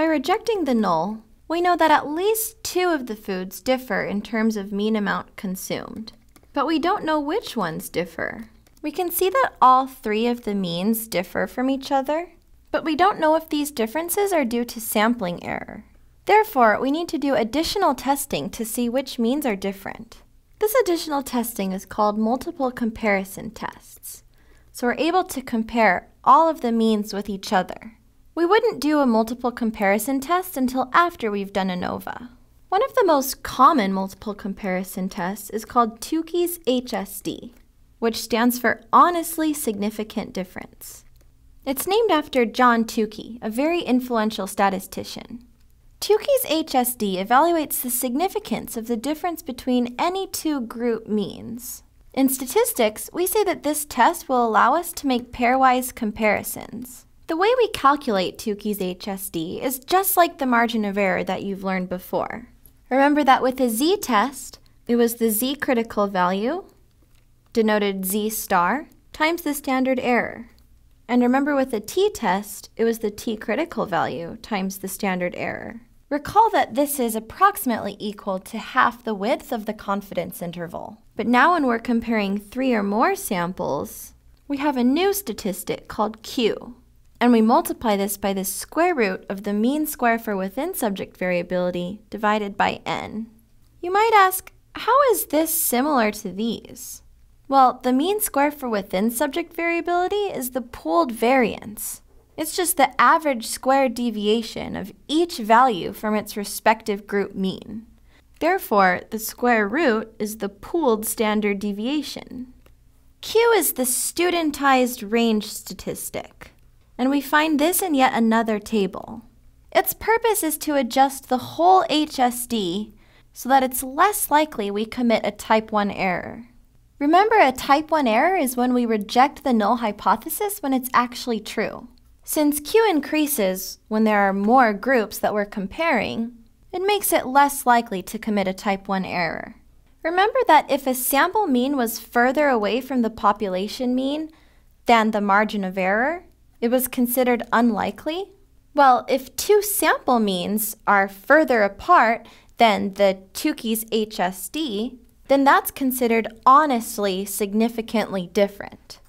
By rejecting the null, we know that at least two of the foods differ in terms of mean amount consumed. But we don't know which ones differ. We can see that all three of the means differ from each other, but we don't know if these differences are due to sampling error. Therefore, we need to do additional testing to see which means are different. This additional testing is called multiple comparison tests. So we're able to compare all of the means with each other. We wouldn't do a multiple comparison test until after we've done ANOVA. One of the most common multiple comparison tests is called Tukey's HSD, which stands for Honestly Significant Difference. It's named after John Tukey, a very influential statistician. Tukey's HSD evaluates the significance of the difference between any two group means. In statistics, we say that this test will allow us to make pairwise comparisons. The way we calculate Tukey's HSD is just like the margin of error that you've learned before. Remember that with the z-test, it was the z-critical value, denoted z star, times the standard error. And remember with the t-test, it was the t-critical value times the standard error. Recall that this is approximately equal to half the width of the confidence interval. But now when we're comparing three or more samples, we have a new statistic called Q and we multiply this by the square root of the mean square for within subject variability divided by n. You might ask, how is this similar to these? Well, the mean square for within subject variability is the pooled variance. It's just the average square deviation of each value from its respective group mean. Therefore, the square root is the pooled standard deviation. Q is the studentized range statistic and we find this in yet another table. Its purpose is to adjust the whole HSD so that it's less likely we commit a type 1 error. Remember, a type 1 error is when we reject the null hypothesis when it's actually true. Since Q increases when there are more groups that we're comparing, it makes it less likely to commit a type 1 error. Remember that if a sample mean was further away from the population mean than the margin of error, it was considered unlikely? Well, if two sample means are further apart than the Tukey's HSD, then that's considered honestly significantly different.